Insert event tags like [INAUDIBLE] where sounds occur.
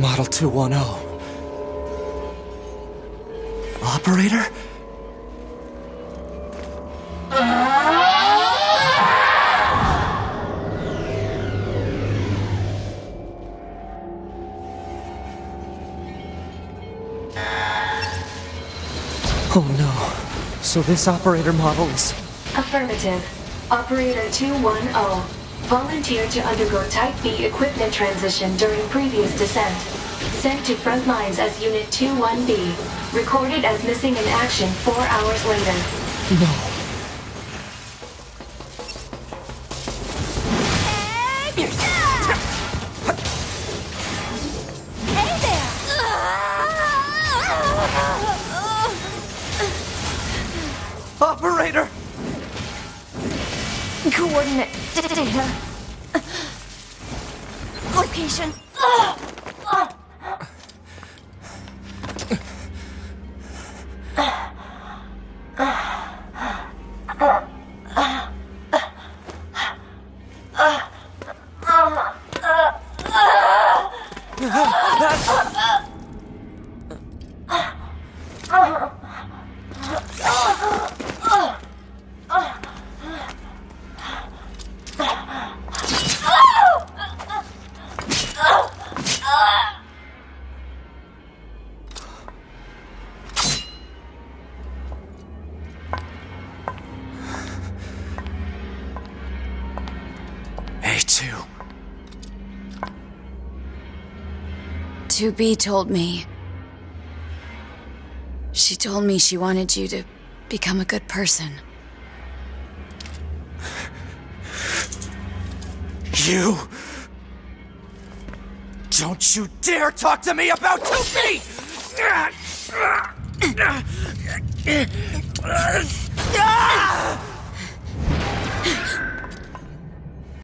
Model 21O. Operator? Oh no. So this operator model is. Affirmative. Operator 21O. Volunteered to undergo Type B equipment transition during previous descent. Sent to front lines as Unit 21B. Recorded as missing in action four hours later. No. Hey there! Operator! Coordinate data. Location. [LAUGHS] A2. 2B told me. She told me she wanted you to become a good person. You! Don't you dare talk to me about 2B!